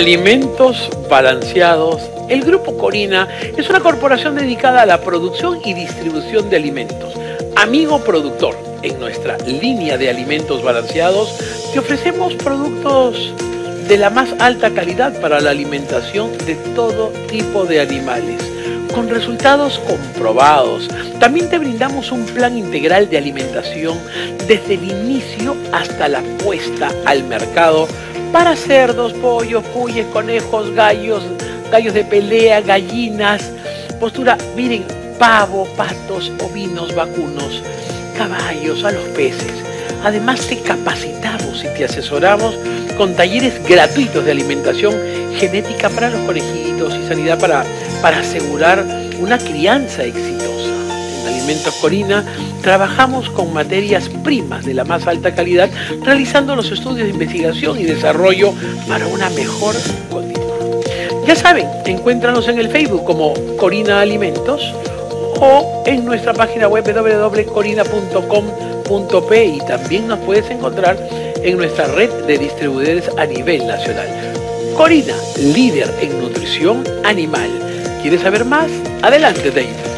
Alimentos balanceados. El Grupo Corina es una corporación dedicada a la producción y distribución de alimentos. Amigo productor, en nuestra línea de alimentos balanceados te ofrecemos productos de la más alta calidad para la alimentación de todo tipo de animales, con resultados comprobados. También te brindamos un plan integral de alimentación desde el inicio hasta la puesta al mercado para cerdos, pollos, cuyes, conejos, gallos, gallos de pelea, gallinas, postura, miren, pavo, patos, ovinos, vacunos, caballos, a los peces. Además te capacitamos y te asesoramos con talleres gratuitos de alimentación genética para los conejitos y sanidad para, para asegurar una crianza exitosa. Corina trabajamos con materias primas de la más alta calidad, realizando los estudios de investigación y desarrollo para una mejor continua. Ya saben, encuéntranos en el Facebook como Corina Alimentos o en nuestra página web www.corina.com.p y también nos puedes encontrar en nuestra red de distribuidores a nivel nacional. Corina, líder en nutrición animal. ¿Quieres saber más? Adelante, Dave.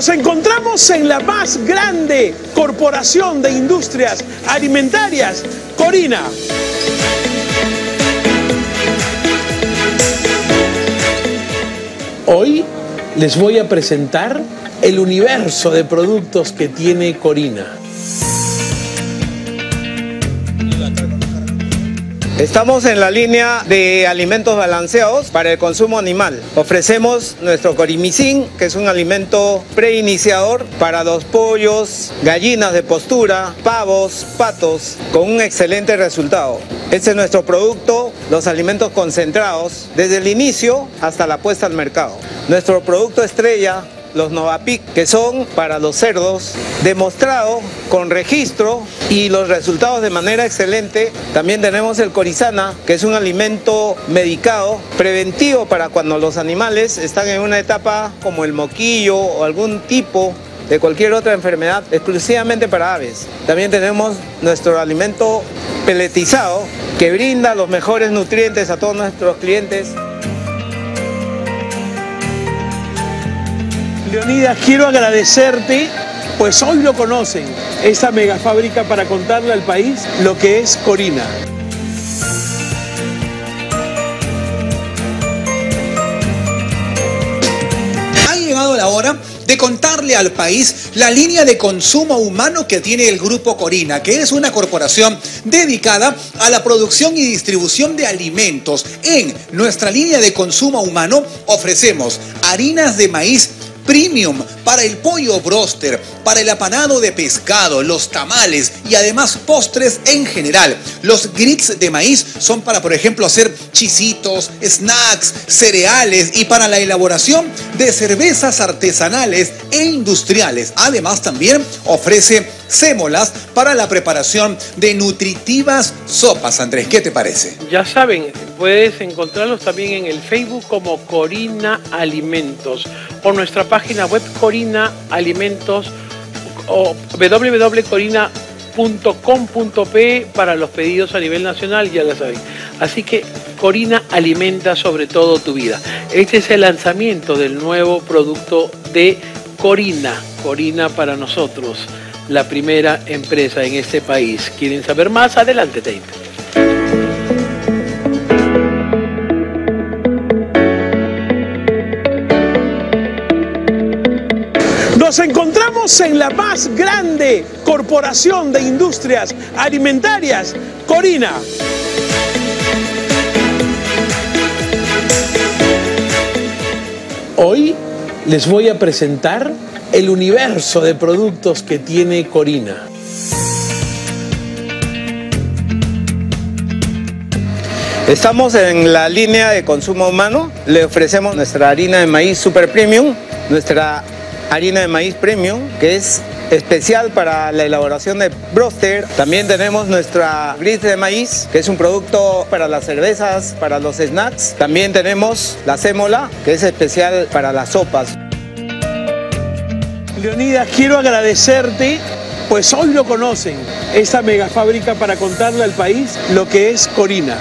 Nos encontramos en la más grande corporación de industrias alimentarias, Corina. Hoy les voy a presentar el universo de productos que tiene Corina. Estamos en la línea de alimentos balanceados para el consumo animal. Ofrecemos nuestro corimicin, que es un alimento preiniciador para los pollos, gallinas de postura, pavos, patos, con un excelente resultado. Este es nuestro producto, los alimentos concentrados, desde el inicio hasta la puesta al mercado. Nuestro producto estrella los Novapic, que son para los cerdos, demostrado con registro y los resultados de manera excelente. También tenemos el Corizana, que es un alimento medicado, preventivo para cuando los animales están en una etapa como el moquillo o algún tipo de cualquier otra enfermedad exclusivamente para aves. También tenemos nuestro alimento peletizado que brinda los mejores nutrientes a todos nuestros clientes. Leonidas, quiero agradecerte, pues hoy lo conocen, esta mega fábrica para contarle al país lo que es Corina. Ha llegado la hora de contarle al país la línea de consumo humano que tiene el Grupo Corina, que es una corporación dedicada a la producción y distribución de alimentos. En nuestra línea de consumo humano ofrecemos harinas de maíz premium para el pollo broster, para el apanado de pescado, los tamales y además postres en general. Los grits de maíz son para, por ejemplo, hacer chisitos, snacks, cereales y para la elaboración de cervezas artesanales e industriales. Además, también ofrece sémolas para la preparación de nutritivas sopas. Andrés, ¿qué te parece? Ya saben, puedes encontrarlos también en el Facebook como Corina Alimentos o nuestra página web Corina Alimentos o www.corina.com.p para los pedidos a nivel nacional, ya lo saben. Así que Corina alimenta sobre todo tu vida. Este es el lanzamiento del nuevo producto de Corina, Corina para nosotros, la primera empresa en este país. ¿Quieren saber más? Adelante, Tate. Nos encontramos en la más grande corporación de industrias alimentarias, Corina. Hoy les voy a presentar el universo de productos que tiene Corina. Estamos en la línea de consumo humano. Le ofrecemos nuestra harina de maíz super premium, nuestra harina de maíz premium, que es especial para la elaboración de broster. También tenemos nuestra gris de maíz, que es un producto para las cervezas, para los snacks. También tenemos la sémola, que es especial para las sopas. Leonidas, quiero agradecerte, pues hoy lo conocen, esta mega fábrica para contarle al país lo que es Corina.